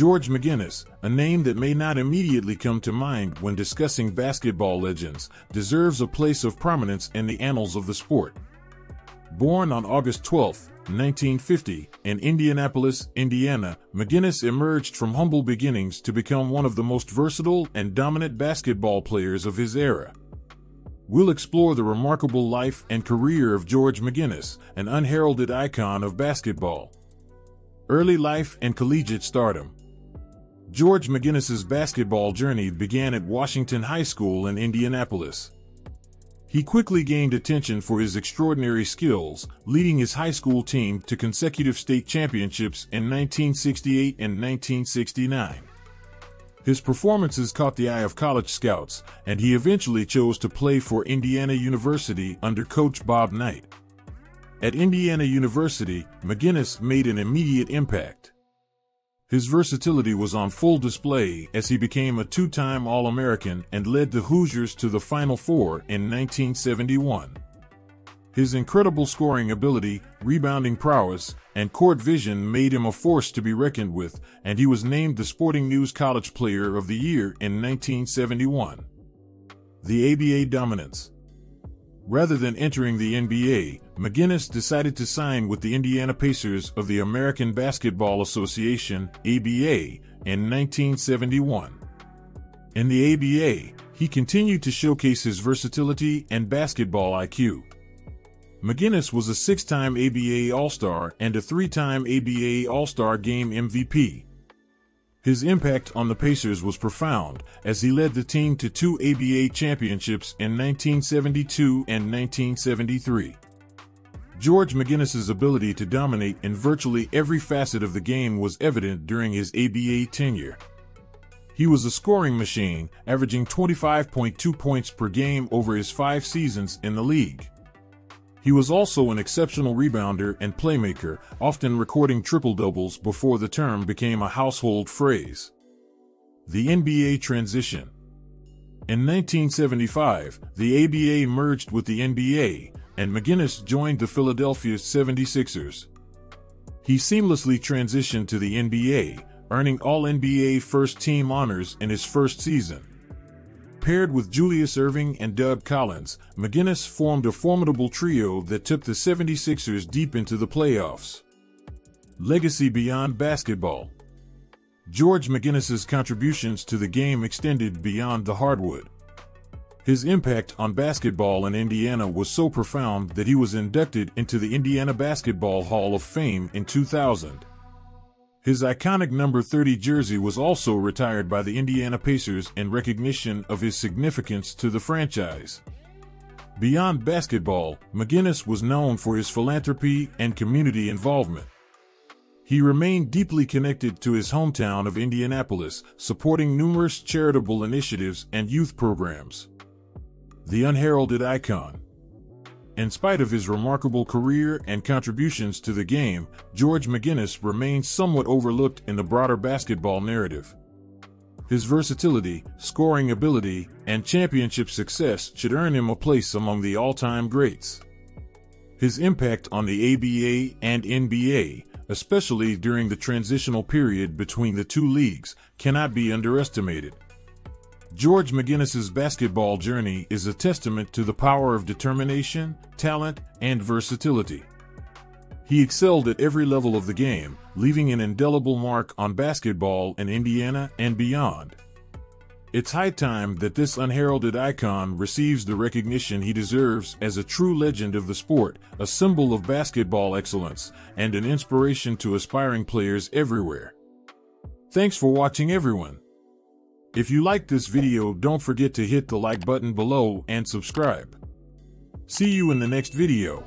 George McGinnis, a name that may not immediately come to mind when discussing basketball legends, deserves a place of prominence in the annals of the sport. Born on August 12, 1950, in Indianapolis, Indiana, McGinnis emerged from humble beginnings to become one of the most versatile and dominant basketball players of his era. We'll explore the remarkable life and career of George McGinnis, an unheralded icon of basketball. Early life and collegiate stardom. George McGinnis's basketball journey began at Washington High School in Indianapolis. He quickly gained attention for his extraordinary skills, leading his high school team to consecutive state championships in 1968 and 1969. His performances caught the eye of college scouts, and he eventually chose to play for Indiana University under coach Bob Knight. At Indiana University, McGinnis made an immediate impact. His versatility was on full display as he became a two-time All-American and led the Hoosiers to the Final Four in 1971. His incredible scoring ability, rebounding prowess, and court vision made him a force to be reckoned with, and he was named the Sporting News College Player of the Year in 1971. The ABA Dominance Rather than entering the NBA, McGinnis decided to sign with the Indiana Pacers of the American Basketball Association, ABA, in 1971. In the ABA, he continued to showcase his versatility and basketball IQ. McGinnis was a six-time ABA All-Star and a three-time ABA All-Star Game MVP. His impact on the Pacers was profound, as he led the team to two ABA championships in 1972 and 1973. George McGinnis's ability to dominate in virtually every facet of the game was evident during his ABA tenure. He was a scoring machine, averaging 25.2 points per game over his five seasons in the league. He was also an exceptional rebounder and playmaker, often recording triple doubles before the term became a household phrase. The NBA transition. In 1975, the ABA merged with the NBA, and McGinnis joined the Philadelphia 76ers. He seamlessly transitioned to the NBA, earning All NBA first team honors in his first season. Paired with Julius Erving and Doug Collins, McGinnis formed a formidable trio that took the 76ers deep into the playoffs. Legacy beyond basketball. George McGinnis's contributions to the game extended beyond the hardwood. His impact on basketball in Indiana was so profound that he was inducted into the Indiana Basketball Hall of Fame in 2000. His iconic number 30 jersey was also retired by the Indiana Pacers in recognition of his significance to the franchise. Beyond basketball, McGinnis was known for his philanthropy and community involvement. He remained deeply connected to his hometown of Indianapolis, supporting numerous charitable initiatives and youth programs. The Unheralded Icon in spite of his remarkable career and contributions to the game, George McGinnis remains somewhat overlooked in the broader basketball narrative. His versatility, scoring ability, and championship success should earn him a place among the all-time greats. His impact on the ABA and NBA, especially during the transitional period between the two leagues, cannot be underestimated. George McGinnis's basketball journey is a testament to the power of determination, talent, and versatility. He excelled at every level of the game, leaving an indelible mark on basketball in Indiana and beyond. It's high time that this unheralded icon receives the recognition he deserves as a true legend of the sport, a symbol of basketball excellence, and an inspiration to aspiring players everywhere. Thanks for watching everyone. If you liked this video don't forget to hit the like button below and subscribe. See you in the next video.